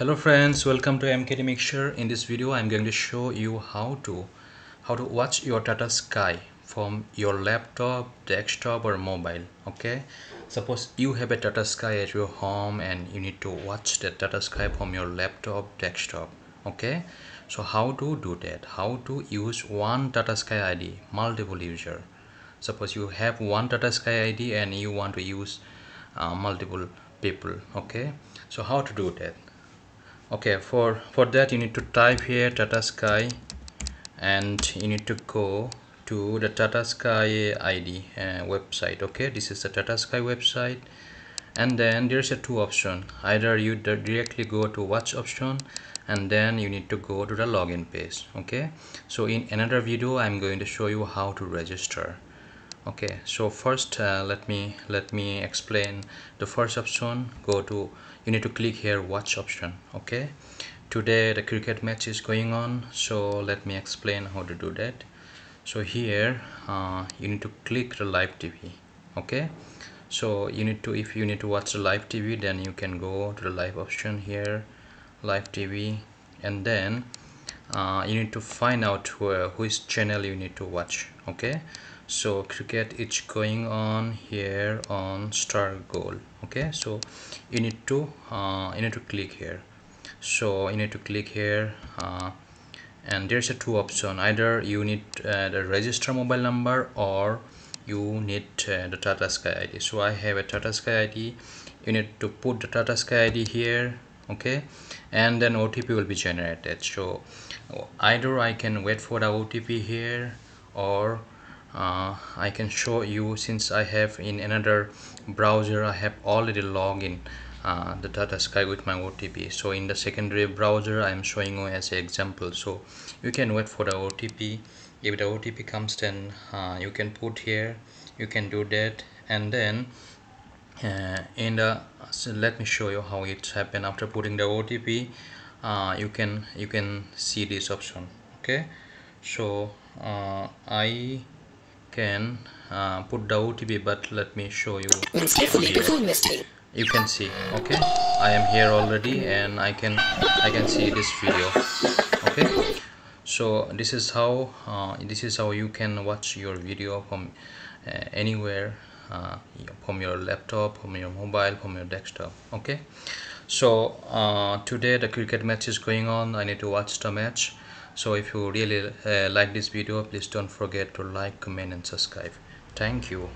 hello friends welcome to mkd mixture. In this video i'm going to show you how to how to watch your tata sky from your laptop desktop or mobile okay? Suppose you have a tata sky at your home and you need to watch the tata sky from your laptop desktop okay? So how to do that? How to use one tata sky id multiple user. Suppose you have one tata sky id and you want to use uh, multiple people okay? So how to do that okay for for that you need to type here tata sky and you need to go to the tata sky id uh, website. Okay this is the tata sky website. And then there's a two option. Either you directly go to watch option and then you need to go to the login page. Okay so in another video i'm going to show you how to register okay so first uh, let me let me explain the first option. Go to you need to click here watch option okay? Today the cricket match is going on so let me explain how to do that. So here uh, you need to click the live tv okay? So you need to if you need to watch the live tv then you can go to the live option here live tv and then uh, you need to find out where, which channel you need to watch okay? So cricket is going on here on star gold okay? So you need to uh, you need to click here. So you need to click here uh, and there's a two option. Either you need uh, the register mobile number or you need uh, the Tata Sky ID so I have a Tata Sky ID you need to put the Tata Sky ID here okay? And then OTP will be generated. So either I can wait for the OTP here or uh, I can show you since I have in another browser I have already logged in uh, the Tata Sky with my OTP so in the secondary browser I am showing you as an example. So you can wait for the OTP if the OTP comes then uh, you can put here. You can do that. And then uh, in the so let me show you how it happened after putting the OTP uh, you can you can see this option okay? So uh, I can uh, put the OTP but let me show you you can see okay? I am here already and I can I can see this video okay? So this is how uh, this is how you can watch your video from uh, anywhere uh, from your laptop from your mobile from your desktop okay? So uh, today the cricket match is going on. I need to watch the match. So if you really uh, like this video please don't forget to like comment and subscribe. Thank you